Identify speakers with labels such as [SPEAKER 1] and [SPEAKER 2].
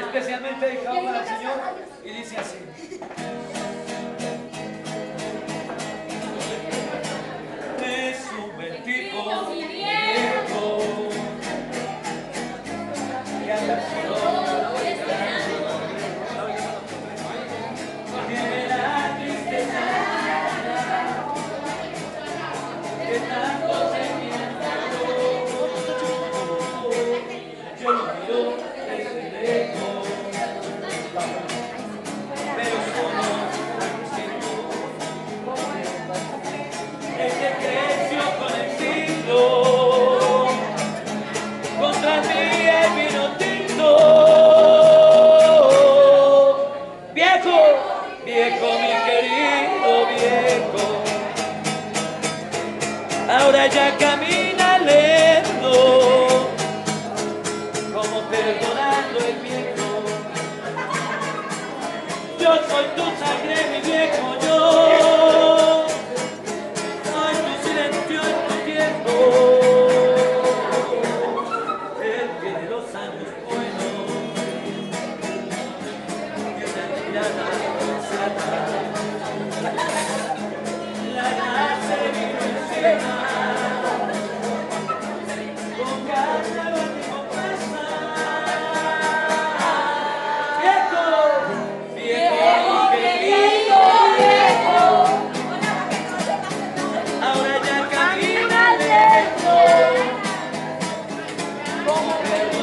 [SPEAKER 1] especialmente dedicado para el Señor y dice así. Viejo mi querido viejo. Ahora ya camina lento como perdonando el viejo. Yo soy tu sangre mi viejo Thank you.